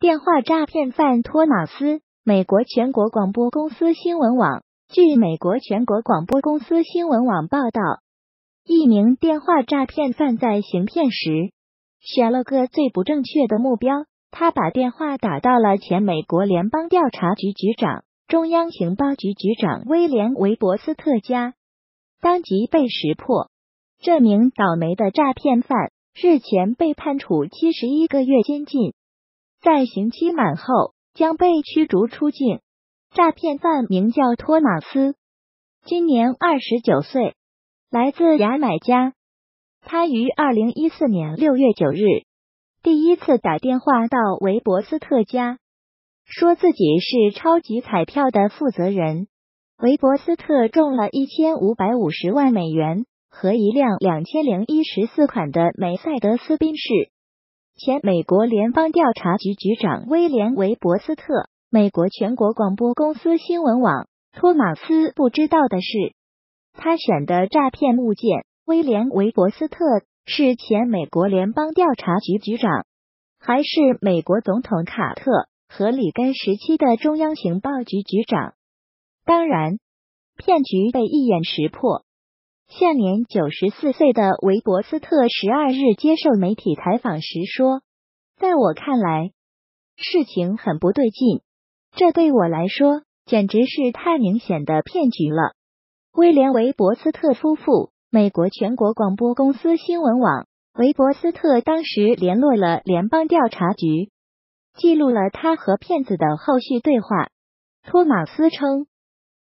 电话诈骗犯托马斯。美国全国广播公司新闻网，据美国全国广播公司新闻网报道，一名电话诈骗犯在行骗时选了个最不正确的目标，他把电话打到了前美国联邦调查局局长、中央情报局局长威廉·韦伯斯特家，当即被识破。这名倒霉的诈骗犯日前被判处七十一个月监禁。在刑期满后将被驱逐出境。诈骗犯名叫托马斯，今年二十九岁，来自牙买加。他于二零一四年六月九日第一次打电话到韦伯斯特家，说自己是超级彩票的负责人。韦伯斯特中了一千五百五十万美元和一辆两千零一十四款的梅赛德斯宾士。前美国联邦调查局局长威廉·韦伯斯特，美国全国广播公司新闻网。托马斯不知道的是，他选的诈骗物件威廉·韦伯斯特是前美国联邦调查局局长，还是美国总统卡特和里根时期的中央情报局局长。当然，骗局被一眼识破。现年九十四岁的韦伯斯特十二日接受媒体采访时说：“在我看来，事情很不对劲。这对我来说简直是太明显的骗局了。”威廉·韦伯斯特夫妇，美国全国广播公司新闻网。韦伯斯特当时联络了联邦调查局，记录了他和骗子的后续对话。托马斯称，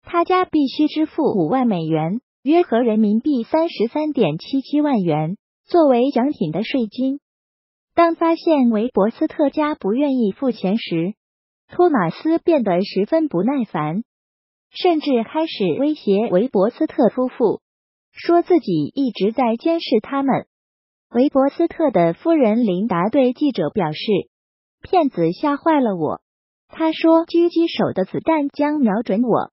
他家必须支付五万美元。约合人民币三十三点七七万元作为奖品的税金。当发现韦伯斯特家不愿意付钱时，托马斯变得十分不耐烦，甚至开始威胁韦伯斯特夫妇，说自己一直在监视他们。韦伯斯特的夫人琳达对记者表示：“骗子吓坏了我。”他说：“狙击手的子弹将瞄准我，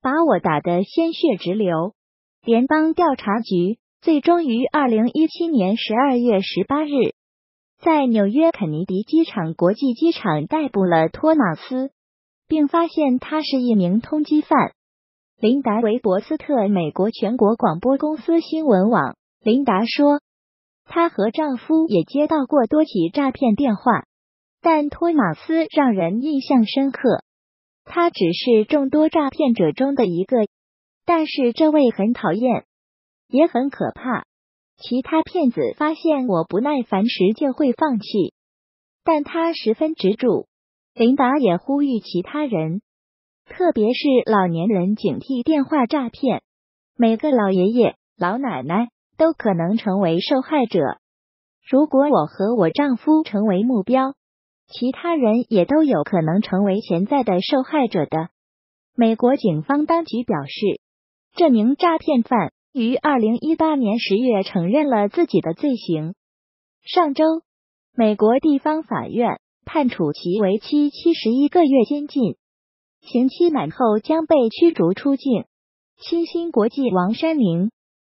把我打得鲜血直流。”联邦调查局最终于二零一七年十二月十八日，在纽约肯尼迪机场国际机场逮捕了托马斯，并发现他是一名通缉犯。琳达·韦伯斯特，美国全国广播公司新闻网。琳达说，她和丈夫也接到过多起诈骗电话，但托马斯让人印象深刻。他只是众多诈骗者中的一个。但是这位很讨厌，也很可怕。其他骗子发现我不耐烦时就会放弃，但他十分执着。琳达也呼吁其他人，特别是老年人警惕电话诈骗。每个老爷爷、老奶奶都可能成为受害者。如果我和我丈夫成为目标，其他人也都有可能成为潜在的受害者的。美国警方当局表示。这名诈骗犯于二零一八年十月承认了自己的罪行。上周，美国地方法院判处其为期七十一个月监禁，刑期满后将被驱逐出境。新兴国际王山明